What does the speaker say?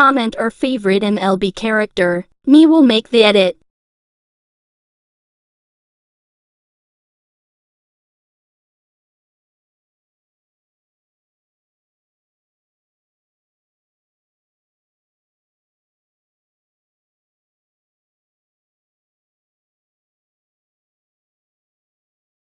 comment or favorite MLB character. Me will make the edit.